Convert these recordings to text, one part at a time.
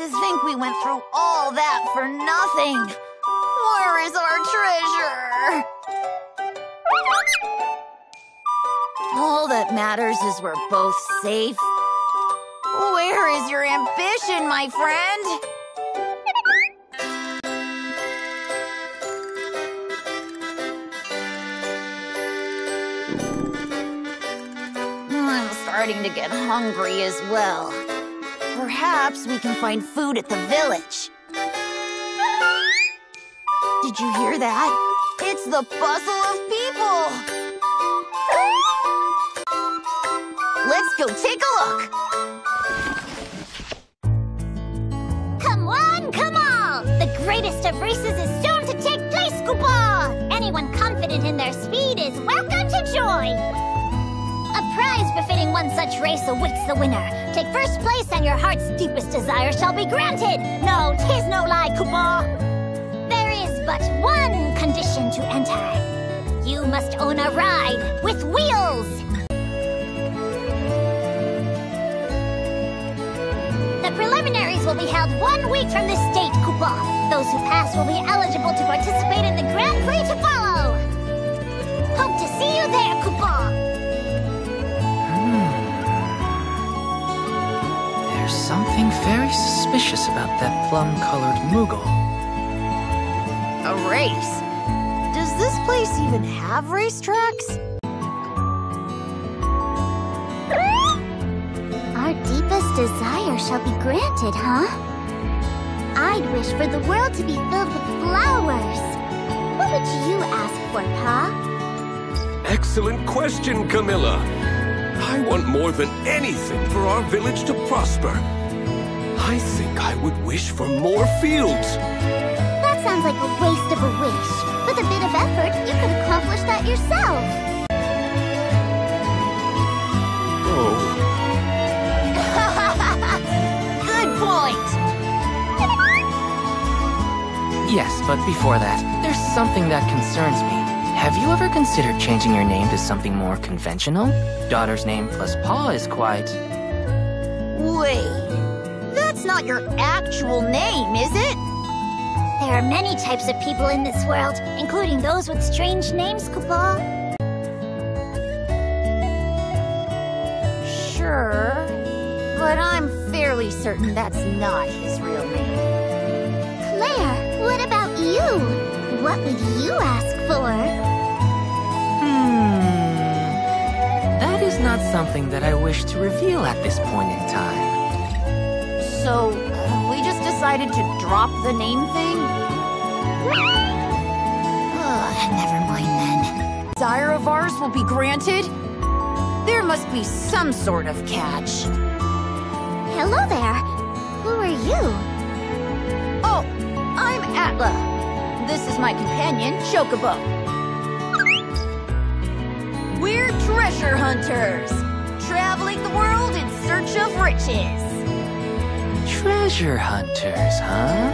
To think we went through all that for nothing. Where is our treasure? All that matters is we're both safe. Where is your ambition, my friend? I'm starting to get hungry as well. Perhaps we can find food at the village. Did you hear that? It's the bustle of people. Let's go take a look. Come on, come on! The greatest of races is soon to take place, Kupo! Anyone confident in their speed is welcome to join! Prize befitting one such race awaits the winner. Take first place and your heart's deepest desire shall be granted! No, tis no lie, Kupo! There is but one condition to enter. You must own a ride with wheels! The preliminaries will be held one week from this date, Kupo. Those who pass will be eligible to participate in the Grand Prix to follow. Hope to see you there, Kupo. Very suspicious about that plum-colored Moogle. A race? Does this place even have racetracks? Our deepest desire shall be granted, huh? I'd wish for the world to be filled with flowers. What would you ask for, Pa? Excellent question, Camilla. I want more than anything for our village to prosper. I think I would wish for more fields. That sounds like a waste of a wish. With a bit of effort, you could accomplish that yourself. Oh, Good point. Yes, but before that, there's something that concerns me. Have you ever considered changing your name to something more conventional? Daughter's name plus Pa is quite... Wait, that's not your actual name, is it? There are many types of people in this world, including those with strange names, Kupo. Sure, but I'm fairly certain that's not his real name. Claire, what about you? What would you ask for? Hmm... That is not something that I wish to reveal at this point in time. So, uh, we just decided to drop the name thing? Ugh, never mind then. Desire of ours will be granted? There must be some sort of catch. Hello there. Who are you? Oh, I'm Atla. This is my companion, Chocobo. We're treasure hunters, traveling the world in search of riches. Treasure hunters, huh?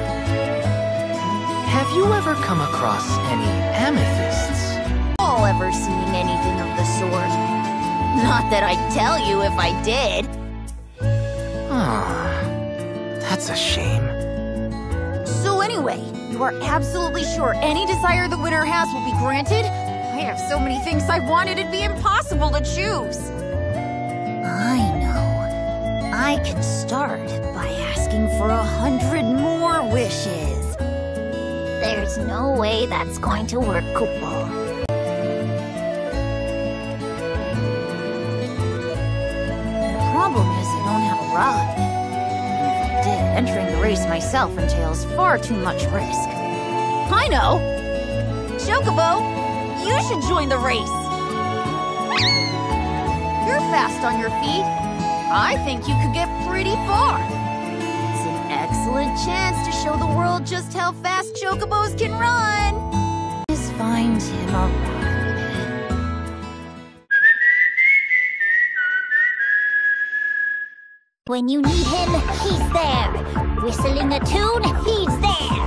Have you ever come across any amethysts? All ever seeing anything of the sort. Not that I'd tell you if I did. Ah, that's a shame. So anyway, you are absolutely sure any desire the winner has will be granted? I have so many things I wanted it'd be impossible to choose. I know. I can start by asking for a hundred more wishes. There's no way that's going to work, Kupo. The problem is I don't have a. If I did, entering the race myself entails far too much risk. I know! Chocobo, you should join the race. You're fast on your feet. I think you could get pretty far. It's an excellent chance to show the world just how fast Chocobos can run. Just find him a ride. When you need him, he's there. Whistling a tune, he's there.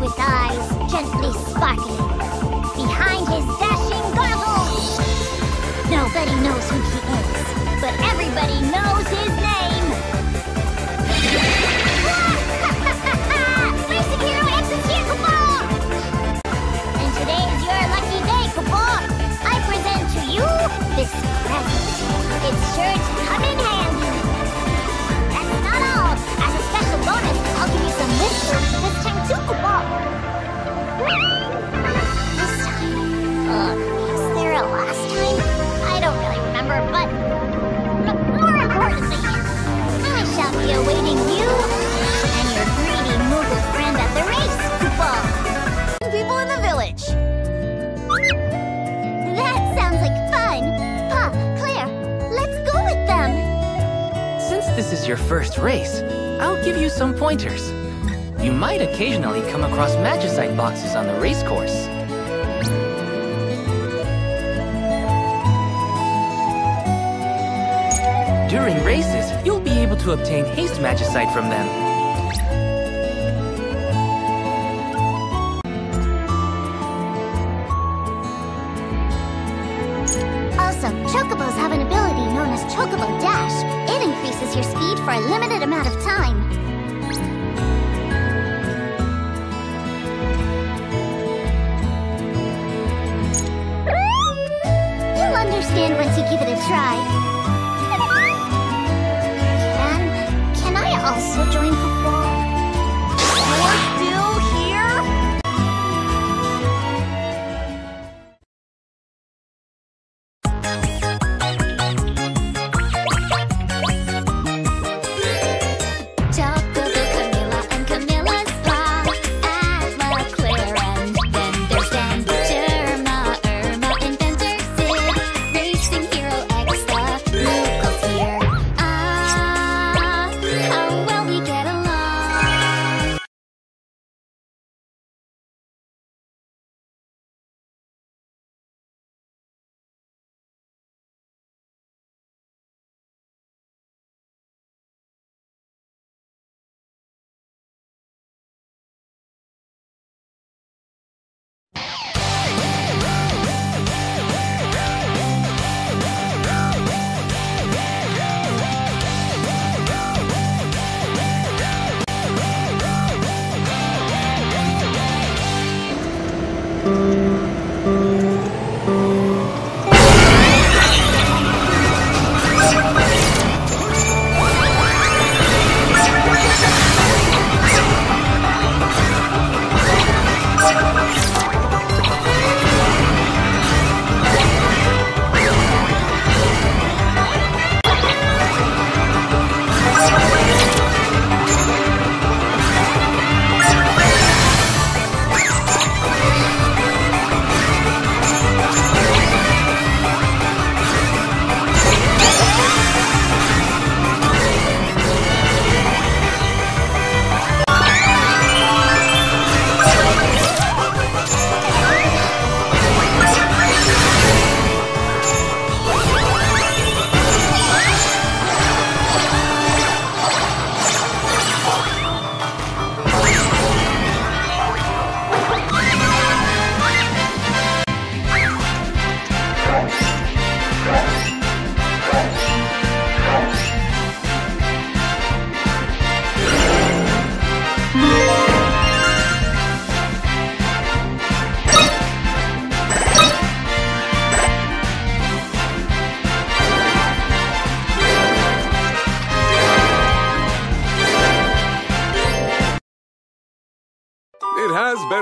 With eyes gently sparkling, behind his dashing goggles. Nobody knows who he is, but everybody knows his name. Racing Hero X is here, Kupo! And today is your lucky day, Kupo. I present to you this present. It's sure to come in handy. This is your first race, I'll give you some pointers. You might occasionally come across Magicite boxes on the race course. During races, you'll be able to obtain haste Magicite from them. Also, Chocobos have an ability known as Chocobo Dash. It increases your speed for a limited amount of time. You'll understand once you give it a try.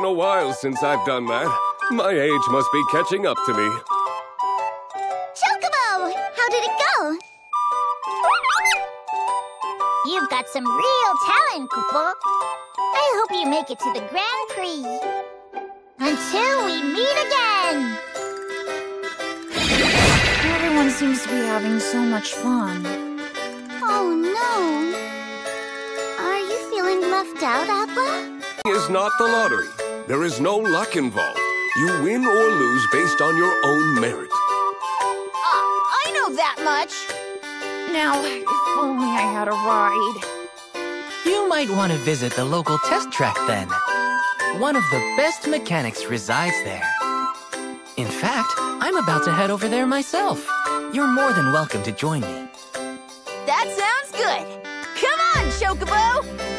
Been a while since I've done that. My age must be catching up to me. Chocobo! How did it go? You've got some real talent, Kupo. I hope you make it to the Grand Prix. Until we meet again! Everyone seems to be having so much fun. Oh no. Are you feeling left out, Atla? Is not the lottery. There is no luck involved. You win or lose based on your own merit. Ah, I know that much. Now, if only I had a ride. You might want to visit the local test track then. One of the best mechanics resides there. In fact, I'm about to head over there myself. You're more than welcome to join me. That sounds good. Come on, Chocobo! Chocobo,